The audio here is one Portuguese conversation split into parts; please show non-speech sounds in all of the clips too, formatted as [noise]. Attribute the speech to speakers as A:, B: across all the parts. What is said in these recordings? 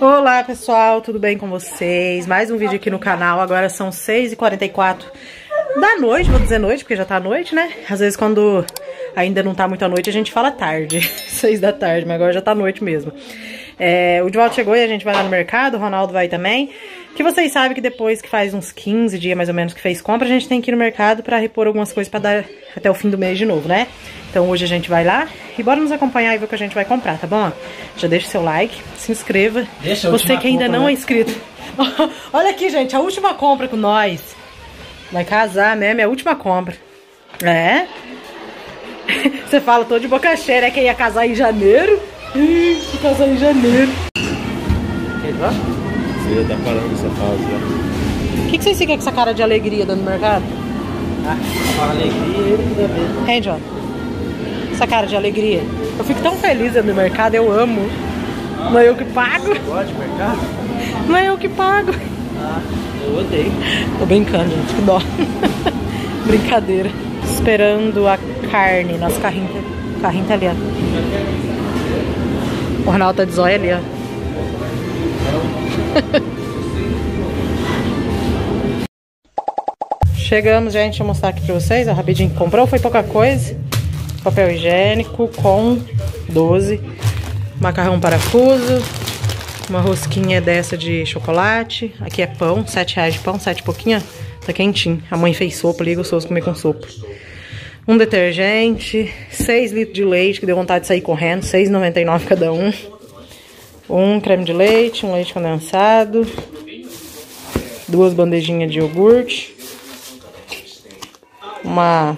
A: Olá pessoal, tudo bem com vocês? Mais um vídeo aqui no canal, agora são 6h44 da noite, vou dizer noite porque já tá noite, né? Às vezes quando ainda não tá muito à noite a gente fala tarde, [laughs] 6 da tarde, mas agora já tá noite mesmo. É, o Divaldo chegou e a gente vai lá no mercado, o Ronaldo vai também. Que vocês sabem que depois que faz uns 15 dias mais ou menos que fez compra, a gente tem que ir no mercado pra repor algumas coisas pra dar até o fim do mês de novo, né? Então hoje a gente vai lá e bora nos acompanhar e ver o que a gente vai comprar, tá bom? Já deixa seu like, se inscreva.
B: Deixa
A: Você que ainda
B: compra,
A: não
B: né?
A: é inscrito. [laughs] Olha aqui, gente, a última compra com nós. Vai casar mesmo, é a última compra. É? [laughs] Você fala, tô de boca cheia, né? Que ia casar em janeiro. Ih, casar em janeiro.
B: Você tá parando essa fase.
A: O que, que vocês ficam com essa cara de alegria dando no mercado?
B: Ah, para alegria ele que dá bem.
A: Hein, John? Essa cara de alegria. Eu fico tão feliz dentro do mercado, eu amo. Não é eu que pago.
B: Gosta de mercado?
A: Não é eu que pago.
B: Ah, eu odeio.
A: Tô brincando, gente, que dó. [laughs] Brincadeira. Esperando a carne. Nosso carrinho, tá- o carrinho tá ali, ó. O Ronaldo tá de zóia ali, ó. [laughs] Chegamos, gente, eu mostrar aqui pra vocês. ó, rapidinho que comprou, foi pouca coisa. Papel higiênico com 12. Macarrão parafuso. Uma rosquinha dessa de chocolate. Aqui é pão, 7 reais de pão, 7 e pouquinho. Tá quentinho. A mãe fez sopa ali, gostoso comer com sopa. Um detergente, 6 litros de leite, que deu vontade de sair correndo, 6,99 cada um. Um creme de leite, um leite condensado. Duas bandejinhas de iogurte. Uma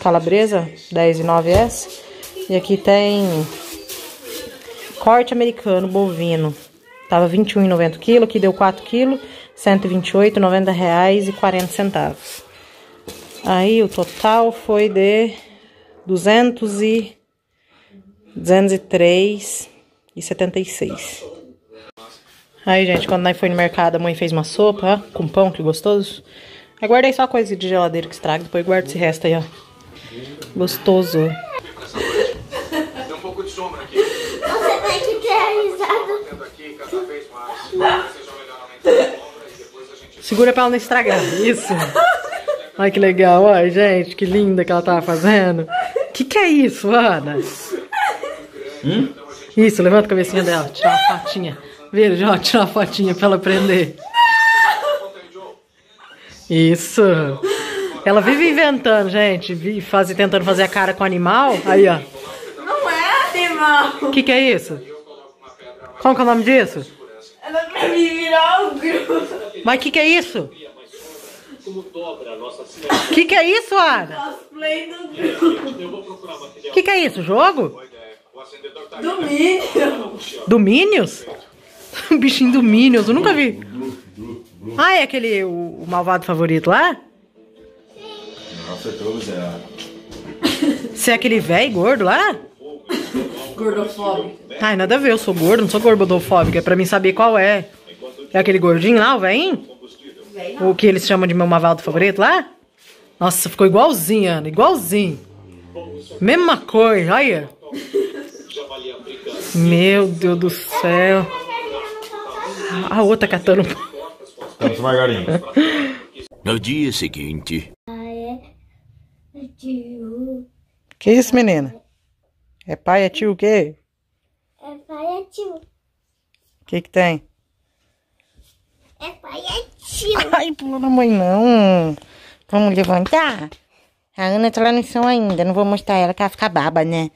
A: calabresa, 10 e 9S. E aqui tem corte americano bovino. Tava R$ 21,90 kg, aqui deu 4 kg, 128,90 reais e 40 centavos. Aí o total foi de 200 e 203 e 76. Aí, gente, quando nós foi no mercado, a mãe fez uma sopa, ó, com pão, que gostoso. Aí guardei só coisa de geladeira que estraga, depois guardo esse resto aí, ó. Gostoso.
C: Tem um pouco de sombra aqui.
D: Você tem que ter a risada.
C: Gente
A: Segura pra ela não estragar. Isso. Olha que legal, olha, gente, que linda que ela tava fazendo. Que que é isso, Ana? Isso, levanta a cabecinha dela, tira uma fotinha. Vira, Jó, tira uma fotinha pra ela aprender. Isso. Ela vive inventando, gente, vive faz, tentando fazer a cara com animal. Aí, ó.
D: Não é animal.
A: O que que é isso? Como que é o nome disso?
D: Ela vai me virar o grupo.
A: Mas o que que é isso? O que que é isso, Ana?
D: Cosplay do grupo.
A: O que que é isso, jogo?
D: Do Minion.
A: Do Minions? O [laughs] bichinho do Minions, eu nunca vi. Ah, é aquele, o, o malvado favorito lá?
B: Nossa, Zé.
A: Você é aquele velho gordo lá?
D: Gordofóbico.
A: Ai, nada a ver, eu sou gordo, não sou gordofóbica. É pra mim saber qual é. É aquele gordinho lá, o velhinho? O que eles chamam de meu malvado favorito lá? Nossa, ficou igualzinho, Ana, igualzinho. Mesma coisa, olha. Meu Deus do céu. A outra catando.
B: Vamos, Margarina.
E: No dia seguinte.
D: Tio.
A: Que isso, menina? É pai, é tio o quê?
D: É pai, é tio.
A: O que que tem?
D: É pai, é tio.
A: Ai, pula na mãe não. Vamos levantar? A Ana tá lá no chão ainda, não vou mostrar ela que ela fica baba, né?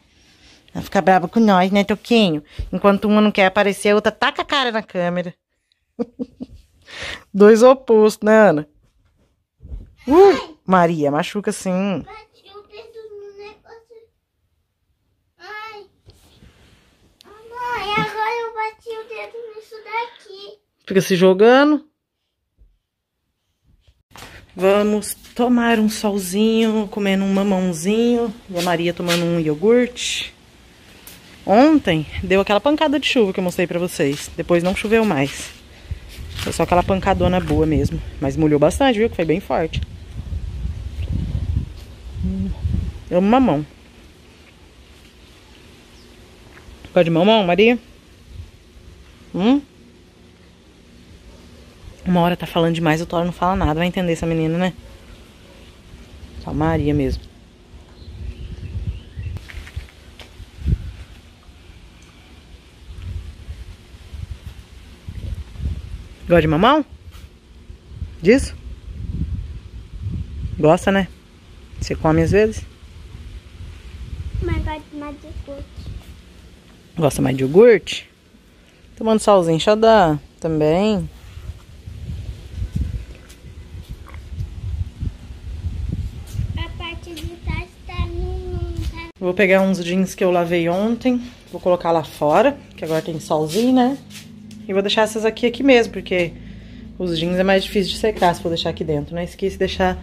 A: Ela fica brava com nós, né, Toquinho? Enquanto uma não quer aparecer, a outra taca a cara na câmera. [laughs] Dois opostos, né, Ana? Uh, Maria, machuca sim.
D: Bati o dedo no negócio. Ai. Mamãe, agora eu bati o dedo nisso daqui.
A: Fica se jogando. Vamos tomar um solzinho, comendo um mamãozinho. E a Maria tomando um iogurte. Ontem deu aquela pancada de chuva que eu mostrei pra vocês. Depois não choveu mais. Foi só aquela pancadona boa mesmo. Mas molhou bastante, viu? Que foi bem forte. Hum, Eu amo mamão. Gosta de mamão, Maria? Hum? Uma hora tá falando demais, outra hora não fala nada. Vai entender essa menina, né? Só Maria mesmo. Gosta de mamão? Disso? Gosta, né? Você come às vezes?
D: Mas gosto mais de curte.
A: Gosta mais de iogurte? Tomando solzinho, xodó também.
D: A parte de trás tá no... Tá...
A: Vou pegar uns jeans que eu lavei ontem. Vou colocar lá fora, que agora tem solzinho, né? E vou deixar essas aqui aqui mesmo, porque os jeans é mais difícil de secar se for deixar aqui dentro, né? Esqueci de deixar.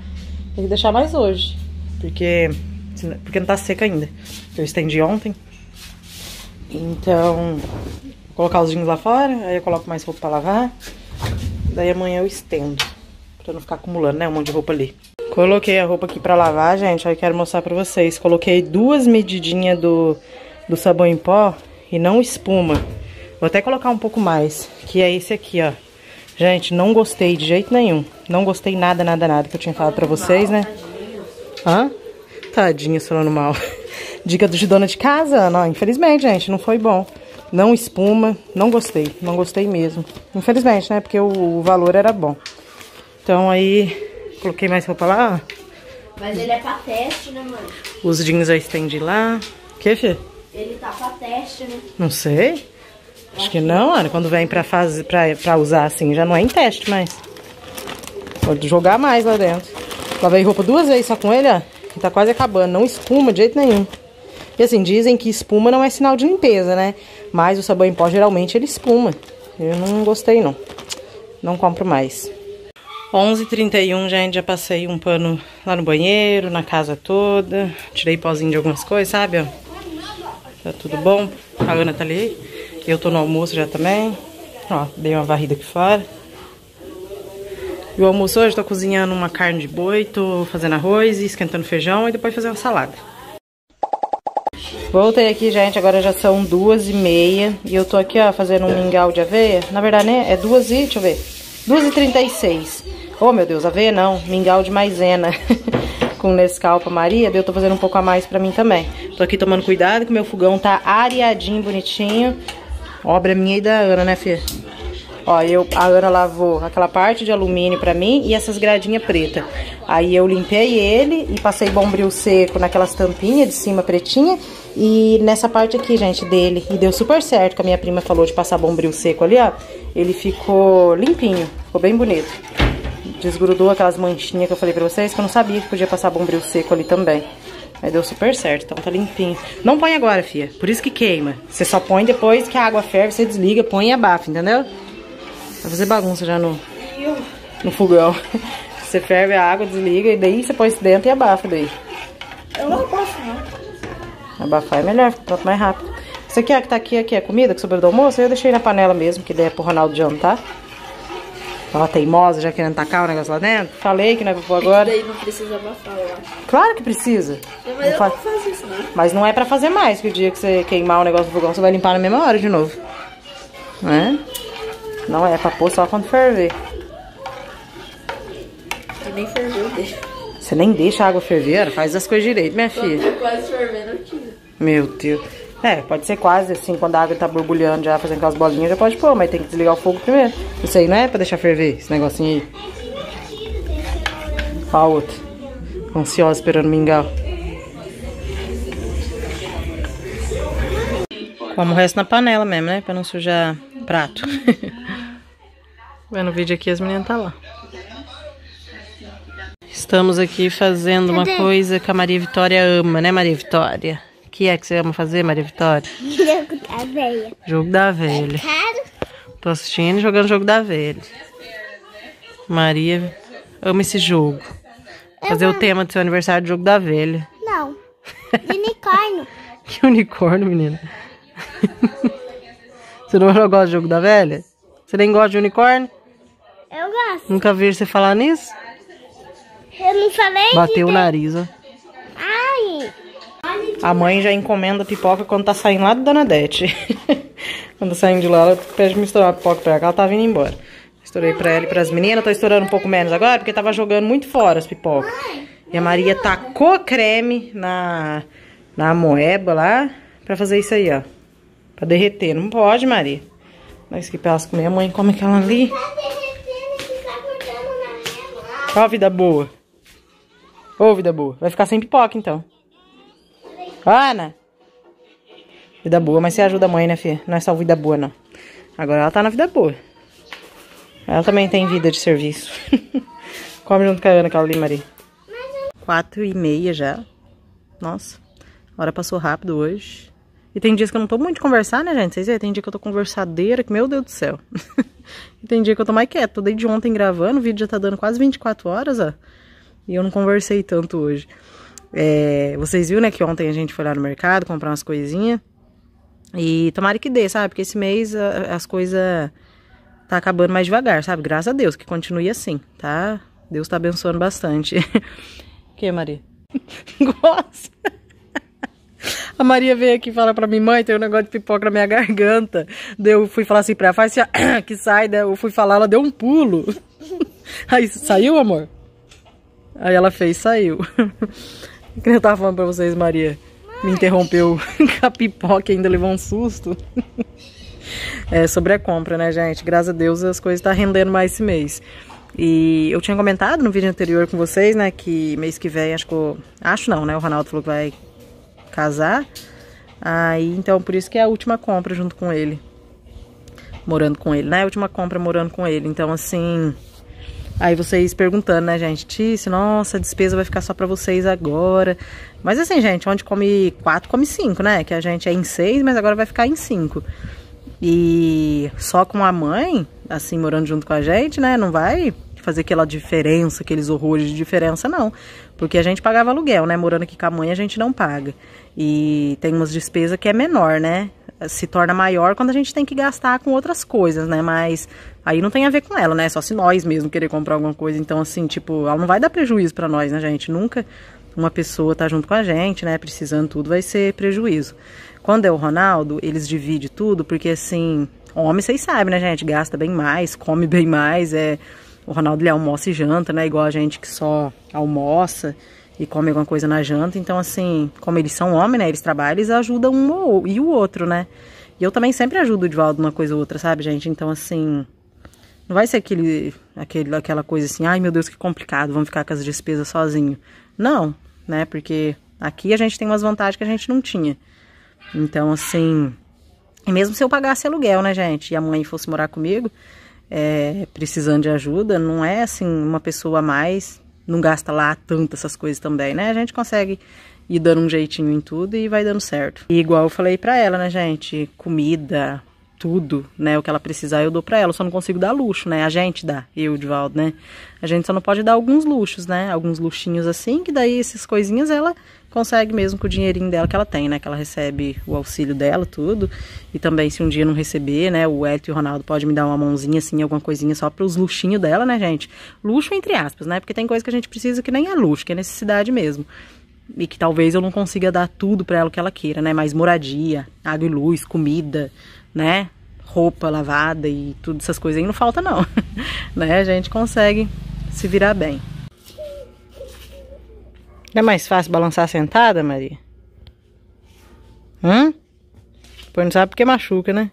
A: Tem que deixar mais hoje. Porque, porque não tá seca ainda. Eu estendi ontem. Então, vou colocar os jeans lá fora, aí eu coloco mais roupa pra lavar. Daí amanhã eu estendo. Pra não ficar acumulando, né? Um monte de roupa ali. Coloquei a roupa aqui pra lavar, gente. Aí eu quero mostrar pra vocês. Coloquei duas medidinhas do, do sabão em pó e não espuma. Vou até colocar um pouco mais, que é esse aqui, ó. Gente, não gostei de jeito nenhum. Não gostei nada, nada, nada que eu tinha falado pra vocês, né? Hã? Tadinha, falando mal. [laughs] Dica de dona de casa? Não, infelizmente, gente, não foi bom. Não espuma, não gostei. Não gostei mesmo. Infelizmente, né? Porque o, o valor era bom. Então aí, coloquei mais roupa lá.
F: Mas ele é pra teste, né, mãe?
A: Os jeans eu estendi lá. Que, filho?
F: Ele tá pra teste, né?
A: Não sei. Acho que não, Ana. Quando vem pra, fazer, pra, pra usar assim, já não é em teste mais. Pode jogar mais lá dentro. Lavei roupa duas vezes só com ele, ó. E tá quase acabando. Não espuma de jeito nenhum. E assim, dizem que espuma não é sinal de limpeza, né? Mas o sabão em pó, geralmente, ele espuma. Eu não gostei, não. Não compro mais. 11h31, gente, já passei um pano lá no banheiro, na casa toda. Tirei pozinho de algumas coisas, sabe, ó. Tá tudo bom. A Ana tá ali. Eu tô no almoço já também. Ó, dei uma varrida aqui fora. E o almoço hoje, tô cozinhando uma carne de boi, tô fazendo arroz e esquentando feijão e depois fazer uma salada. Voltei aqui, gente, agora já são duas e meia e eu tô aqui, ó, fazendo um mingau de aveia. Na verdade, né, é duas e, deixa eu ver, duas e trinta e seis. Oh, meu Deus, aveia não, mingau de maisena. [laughs] Com Nescau pra Maria, eu tô fazendo um pouco a mais pra mim também. Tô aqui tomando cuidado que meu fogão tá areadinho, bonitinho. Obra minha e da Ana, né, Fê? Ó, eu, a Ana lavou aquela parte de alumínio pra mim e essas gradinhas preta. Aí eu limpei ele e passei bombril seco naquelas tampinhas de cima pretinha. E nessa parte aqui, gente, dele. E deu super certo, que a minha prima falou de passar bombril seco ali, ó. Ele ficou limpinho, ficou bem bonito. Desgrudou aquelas manchinhas que eu falei pra vocês, que eu não sabia que podia passar bombril seco ali também. Aí deu super certo, então tá limpinho. Não põe agora, fia, por isso que queima. Você só põe depois que a água ferve, você desliga, põe e abafa, entendeu? Vai fazer bagunça já no, no fogão. [laughs] Você ferve a água, desliga, e daí você põe isso dentro e abafa daí.
F: Eu não posso, não.
A: Abafar é melhor, pronto mais rápido. Isso aqui é que tá aqui, aqui é comida que sobrou do almoço, eu deixei na panela mesmo, que daí é pro Ronaldo jantar. Ó, teimosa, já querendo tacar o negócio lá dentro. Falei que não é pra pôr agora.
F: Daí não precisa abafar, eu acho.
A: Claro que precisa.
F: Mas
A: Não
F: não isso, não.
A: Mas não é pra fazer mais, que o dia que você queimar o negócio do fogão, você vai limpar na mesma hora de novo. Não é? Não é, é pra pôr só quando ferver.
F: E nem ferveu, deixa.
A: Você nem deixa a água ferver, faz as coisas direito, minha filha.
F: Tá quase fervendo, eu tiro.
A: Meu Deus. É, pode ser quase assim, quando a água tá borbulhando já, fazendo aquelas bolinhas, já pode pôr, mas tem que desligar o fogo primeiro. Isso aí não é pra deixar ferver, esse negocinho aí. Ó a outra. Ansiosa esperando mingau. Como o resto na panela mesmo, né? Pra não sujar prato. [laughs] Vendo o vídeo aqui, as meninas tá lá. Estamos aqui fazendo uma coisa que a Maria Vitória ama, né, Maria Vitória? O que é que você ama fazer, Maria Vitória?
D: Jogo da veia.
A: Jogo da velha.
D: Caro?
A: Tô assistindo e jogando jogo da velha. Maria ama esse jogo. Fazer o tema do seu aniversário de jogo da velha.
D: Não. De unicórnio. [laughs]
A: Que unicórnio, menina. [laughs] Você não gosta de jogo da velha? Você nem gosta de unicórnio?
D: Nossa,
A: Nunca vi você falar nisso?
D: eu não falei
A: Bateu o
D: de...
A: nariz, ó. A mãe já encomenda pipoca quando tá saindo lá do Dona Dete. [laughs] quando tá saindo de lá, ela pede pra estourar a pipoca pra ela, que ela tá vindo embora. Estourei pra ela e pras meninas, tô estourando um pouco menos agora, porque tava jogando muito fora as pipocas. E a Maria tacou creme na, na moeba lá, pra fazer isso aí, ó. Pra derreter. Não pode, Maria. Mas que pra elas comer, a mãe come aquela ali.
D: tá e.
A: Ó, vida boa. Ô, vida boa. Vai ficar sem pipoca, então. Ana. Vida boa, mas você ajuda a mãe, né, filha? Não é só vida boa, não. Agora ela tá na vida boa. Ela também tem vida de serviço. [laughs] Come junto com a Ana, ali, Maria. Quatro e meia já. Nossa. A hora passou rápido hoje. E tem dias que eu não tô muito de conversar, né, gente? Vocês veem? Tem dia que eu tô conversadeira, que meu Deus do céu. [laughs] e tem dia que eu tô mais quieta. Tô desde ontem gravando, o vídeo já tá dando quase 24 horas, ó. E eu não conversei tanto hoje. É, vocês viram, né, que ontem a gente foi lá no mercado comprar umas coisinhas. E tomara que dê, sabe? Porque esse mês a- as coisas tá acabando mais devagar, sabe? Graças a Deus, que continue assim, tá? Deus tá abençoando bastante. [laughs] que, Maria? [laughs] Gosta. A Maria veio aqui falar pra mim, mãe, tem um negócio de pipoca na minha garganta. Eu fui falar assim pra ela, faz [clears throat] que sai, daí eu fui falar, ela deu um pulo. [laughs] Aí, saiu, amor? Aí ela fez, saiu. Que eu tava falando pra vocês, Maria? Me interrompeu [laughs] com a pipoca ainda levou um susto. [laughs] É sobre a compra, né, gente? Graças a Deus as coisas estão rendendo mais esse mês. E eu tinha comentado no vídeo anterior com vocês, né, que mês que vem, acho que eu, Acho não, né? O Ronaldo falou que vai casar. Aí, então, por isso que é a última compra junto com ele. Morando com ele, né? A última compra morando com ele. Então, assim. Aí vocês perguntando, né, gente? Tício, nossa, a despesa vai ficar só pra vocês agora. Mas assim, gente, onde come quatro, come cinco, né? Que a gente é em seis, mas agora vai ficar em cinco. E só com a mãe, assim, morando junto com a gente, né? Não vai fazer aquela diferença, aqueles horrores de diferença, não. Porque a gente pagava aluguel, né? Morando aqui com a mãe, a gente não paga. E tem umas despesas que é menor, né? Se torna maior quando a gente tem que gastar com outras coisas, né? Mas aí não tem a ver com ela, né? Só se nós mesmo querer comprar alguma coisa. Então, assim, tipo, ela não vai dar prejuízo pra nós, né, gente? Nunca uma pessoa tá junto com a gente, né? Precisando tudo, vai ser prejuízo. Quando é o Ronaldo, eles dividem tudo, porque assim, homem, vocês sabem, né, gente? Gasta bem mais, come bem mais. É, o Ronaldo ele almoça e janta, né? Igual a gente que só almoça e come alguma coisa na janta. Então, assim, como eles são homens, né? Eles trabalham, eles ajudam um ou- e o outro, né? E eu também sempre ajudo o Divaldo numa coisa ou outra, sabe, gente? Então, assim, não vai ser aquele, aquele, aquela coisa assim, ai meu Deus, que complicado, vamos ficar com as despesas sozinho. Não, né? Porque aqui a gente tem umas vantagens que a gente não tinha. Então, assim. E mesmo se eu pagasse aluguel, né, gente? E a mãe fosse morar comigo, é, precisando de ajuda, não é assim, uma pessoa a mais, não gasta lá tanto essas coisas também, né? A gente consegue ir dando um jeitinho em tudo e vai dando certo. E igual eu falei pra ela, né, gente? Comida, tudo, né? O que ela precisar eu dou pra ela. Eu só não consigo dar luxo, né? A gente dá, eu, Divaldo, né? A gente só não pode dar alguns luxos, né? Alguns luxinhos assim, que daí essas coisinhas ela consegue mesmo com o dinheirinho dela que ela tem, né? Que ela recebe o auxílio dela, tudo. E também, se um dia não receber, né? O Elton e o Ronaldo pode me dar uma mãozinha, assim, alguma coisinha só para os luxinhos dela, né, gente? Luxo entre aspas, né? Porque tem coisa que a gente precisa que nem é luxo, que é necessidade mesmo. E que talvez eu não consiga dar tudo para ela o que ela queira, né? Mas moradia, água e luz, comida, né? Roupa lavada e tudo essas coisas aí não falta, não. [laughs] né? A gente consegue se virar bem. Não é mais fácil balançar sentada, Maria? Hã? Pois não sabe porque machuca, né?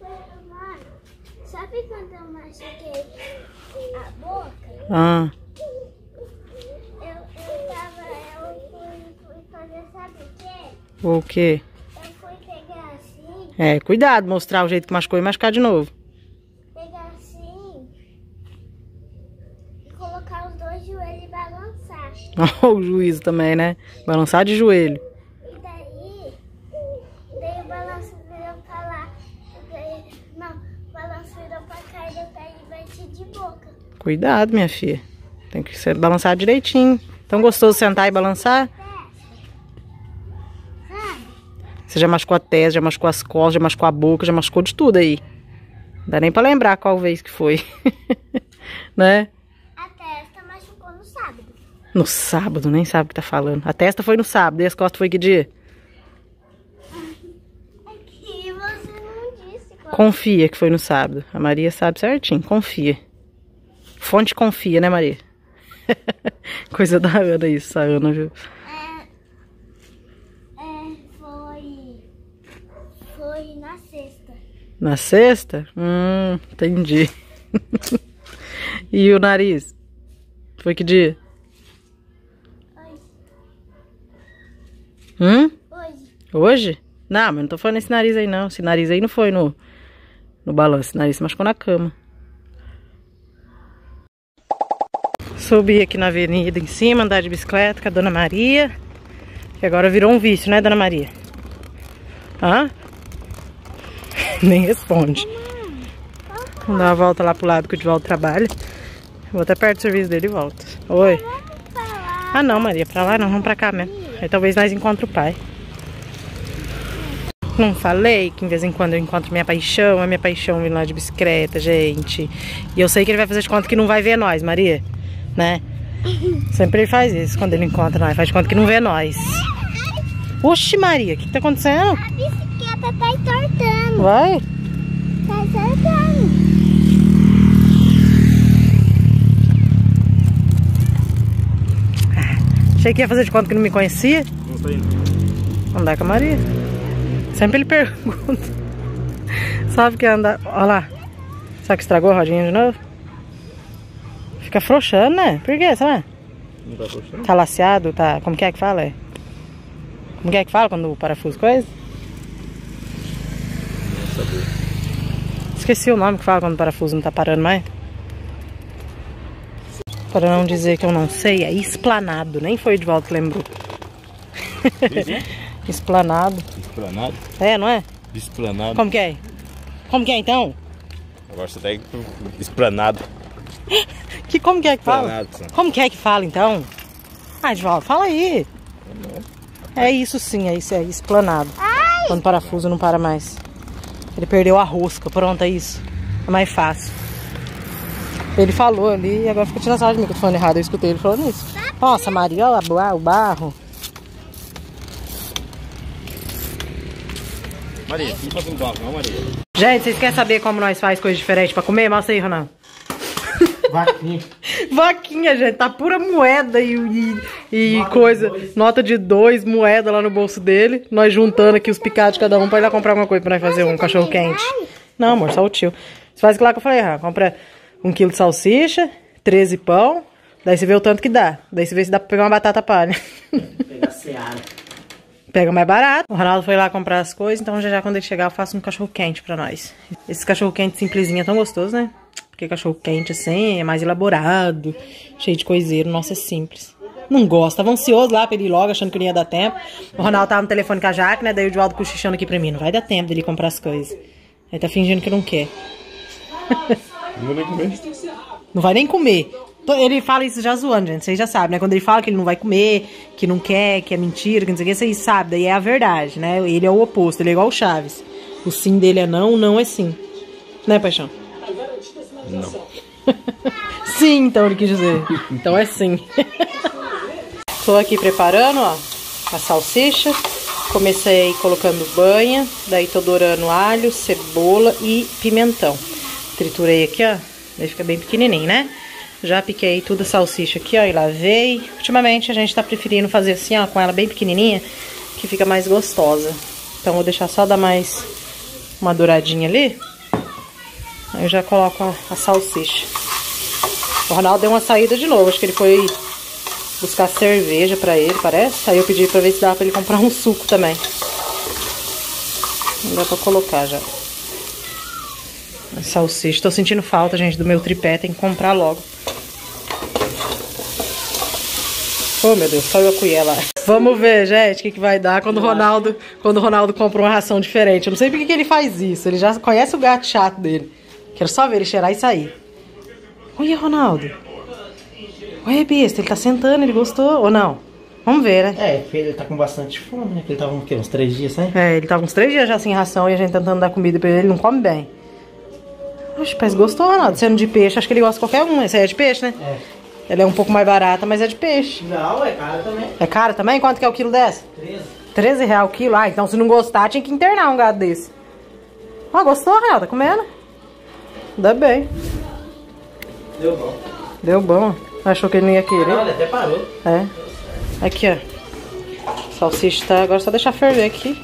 D: Mano, sabe quando eu machuquei a boca?
A: Ah,
D: Eu, eu tava, eu fui, fui fazer, sabe o quê?
A: o quê?
D: Eu fui pegar assim,
A: É, cuidado, mostrar o jeito que machucou e machucar de novo.
D: pegar assim e colocar os dois joelhos e balançar.
A: Ó, [laughs] o juízo também, né? Balançar de joelho.
D: E daí, daí o balanço virou pra lá. Daí, não, o balanço virou pra cá e daí bati de boca.
A: Cuidado, minha filha. Tem que ser balançar direitinho. Tão gostoso sentar e balançar? Você já machucou a testa, já machucou as costas, já machucou a boca, já machucou de tudo aí. Não dá nem pra lembrar qual vez que foi. [laughs] né?
D: A testa machucou no sábado.
A: No sábado, nem sabe o que tá falando. A testa foi no sábado e as costas foi que dia? [laughs]
D: É que você não disse qual.
A: Confia que foi no sábado. A Maria sabe certinho, confia. Fonte confia, né, Maria? [laughs] Coisa da Ana isso, a Ana, viu?
D: É, é, foi. Foi na sexta.
A: Na sexta? Hum, entendi. [laughs] e o nariz? Foi que dia?
D: Hoje.
A: Hum?
D: Hoje.
A: Hoje? Não, mas não tô falando esse nariz aí não. Esse nariz aí não foi no, no balanço. Esse nariz se machucou na cama. Subi aqui na avenida em cima, andar de bicicleta com a Dona Maria. Que agora virou um vício, né, Dona Maria? Hã? [laughs] Nem responde. Vamos dar uma volta lá pro lado que o Divaldo trabalha. Vou até perto do serviço dele e volto. Oi. Ah não, Maria, pra lá não, vamos pra cá mesmo. Aí talvez nós encontre o pai. Não falei que em vez em quando eu encontro minha paixão, a minha paixão vir lá de bicicleta, gente. E eu sei que ele vai fazer de conta que não vai ver nós, Maria. Né? Sempre ele faz isso quando ele encontra nós, faz de conta que não vê nós. Oxi, Maria, o que, que tá acontecendo?
D: Tá entortando.
A: Vai?
D: Tá entortando.
A: Achei que ia fazer de conta que não me conhecia.
B: Não tá indo.
A: Andar com a Maria. Sempre ele [laughs] pergunta. Sabe que anda. Olha lá. Sabe que estragou a rodinha de novo? Fica afrouxando, né? Por quê, sabe?
B: Não tá puxando?
A: Tá laceado, tá. Como que é que fala? É? Como que é que fala quando o parafuso coisa?
B: Sabia.
A: Esqueci o nome que fala quando o parafuso não tá parando mais. Para não dizer que eu não sei, é esplanado. Nem foi o Edvaldo que lembrou. [laughs] esplanado.
B: Esplanado?
A: É, não é?
B: Esplanado.
A: Como que é? Como que é então?
B: Agora você tá aí esplanado. [laughs]
A: Que como que é que fala?
B: Esplanado.
A: Como que é que fala então? Ah, Edvaldo, fala aí. É isso sim, é isso, é esplanado. Quando o parafuso não para mais. Ele perdeu a rosca, pronto, é isso. É mais fácil. Ele falou ali e agora fica tirando sarro de mim que eu tô falando errado. Eu escutei ele falando isso. Nossa, Maria, olha lá o barro.
B: Maria, não faz um barro, não, Maria.
A: Gente, vocês querem saber como nós faz coisa diferente pra comer? Mostra aí, Ronaldo.
G: Vaquinha. [laughs]
A: Vaquinha, gente, tá pura moeda e, e, e coisa. Nota de dois, moeda lá no bolso dele. Nós juntando aqui os picados de cada um pra ir lá comprar alguma coisa pra nós fazer um cachorro quente. Não, amor, só o tio. Você faz aquilo lá que eu falei, ah, compra um quilo de salsicha, 13 pão. Daí você vê o tanto que dá. Daí você vê se dá pra pegar uma batata palha. [laughs]
G: Pegar seara.
A: Pega mais barato. O Ronaldo foi lá comprar as coisas, então já já quando ele chegar eu faço um cachorro quente pra nós. Esse cachorro quente simplesinho é tão gostoso, né? Porque cachorro quente assim é mais elaborado, cheio de coiseiro. Nossa, é simples. Não gosta, tava ansioso lá pra ele ir logo, achando que não ia dar tempo. O Ronaldo tava no telefone com a Jaque, né? Daí o Edvaldo cochichando aqui pra mim. Não vai dar tempo dele comprar as coisas. Ele tá fingindo que não quer.
B: Não vou nem comer.
A: Não vai nem comer. Ele fala isso já zoando, gente. Vocês já sabem, né? Quando ele fala que ele não vai comer, que não quer, que é mentira, que não sei o que, vocês sabem. Daí é a verdade, né? Ele é o oposto, ele é igual o Chaves. O sim dele é não, o não é sim. Né, paixão?
B: Não. [laughs]
A: sim, então ele quis dizer. Então é sim. [laughs] Tô aqui preparando, ó, a salsicha. Comecei colocando banha, daí tô dourando alho, cebola e pimentão. Triturei aqui, ó, daí fica bem pequenininho, né? Já piquei tudo a salsicha aqui, ó, e lavei. Ultimamente a gente tá preferindo fazer assim, ó, com ela bem pequenininha, que fica mais gostosa. Então vou deixar só dar mais uma douradinha ali. Aí eu já coloco a, a salsicha. O Ronaldo deu uma saída de novo, acho que ele foi buscar cerveja pra ele, parece. Aí eu pedi pra ver se dava pra ele comprar um suco também. Não dá pra colocar já. A salsicha. Tô sentindo falta, gente, do meu tripé. Tem que comprar logo. Oh, meu Deus, saiu a colher lá. Vamos ver, gente, o que, que vai dar quando o Ronaldo, quando o Ronaldo compra uma ração diferente. Eu não sei por que que ele faz isso. Ele já conhece o gato chato dele. Quero só ver ele cheirar e sair. Olha, Ronaldo. Olha, besta, ele tá sentando, ele gostou ou não? Vamos ver, né?
G: É, ele tá com bastante fome, né? Porque ele tava o quê? Uns três dias sem?
A: É, ele tá com uns três dias já sem ração e a gente tentando dar comida pra ele, ele não come bem. Oxe, parece gostoso, Ronaldo. Sendo de peixe, acho que ele gosta de qualquer um. Esse aí é de peixe, né?
G: É.
A: Ela é um pouco mais barata, mas é de peixe.
G: Não, é cara também.
A: É cara também? Quanto que é o quilo dessa?
G: 13.
A: 13 reais o quilo? Ah, então se não gostar, tinha que internar um gado desse. Ó, gostou, Real? Tá comendo? Ainda bem.
G: Deu bom.
A: Deu bom. Achou que ele não ia querer?
G: Ele até parou.
A: É. Aqui, ó. Salsicha tá... Agora é só deixar ferver aqui.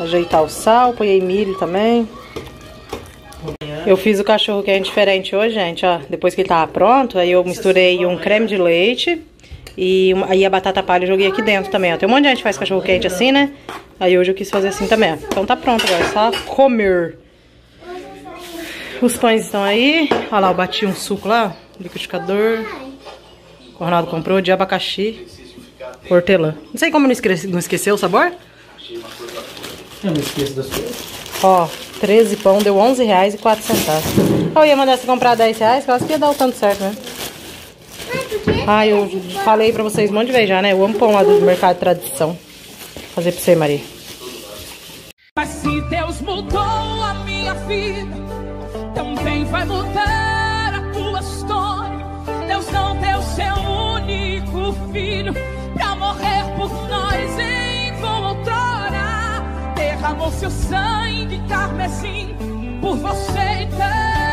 A: Ajeitar o sal. Põe aí milho também. Eu fiz o cachorro quente diferente hoje, gente, ó. Depois que ele tava pronto, aí eu misturei um creme de leite e aí a batata palha eu joguei aqui dentro também, ó. Tem um monte de gente que faz cachorro quente assim, né? Aí hoje eu quis fazer assim também, ó. Então tá pronto agora, é só comer. Os pães estão aí. Olha lá, eu bati um suco lá, liquidificador. O Ronaldo comprou de abacaxi, hortelã. Não sei como não, esque não esqueceu o sabor.
G: Eu não esqueço das coisas.
A: Ó, 13 pão deu 11 reais e 4 centavos. Eu ia mandar você comprar 10 reais, que eu acho que ia dar o tanto certo, né? Ah, eu falei pra vocês um monte de vez já, né? Eu amo pão lá do Mercado de Tradição. Vou fazer pra você, Maria.
H: Mas se Deus mudou a minha vida, vai mudar a tua história. Deus não deu seu único filho pra morrer por nós em vão outrora. Derramou seu sangue carmesim por você então.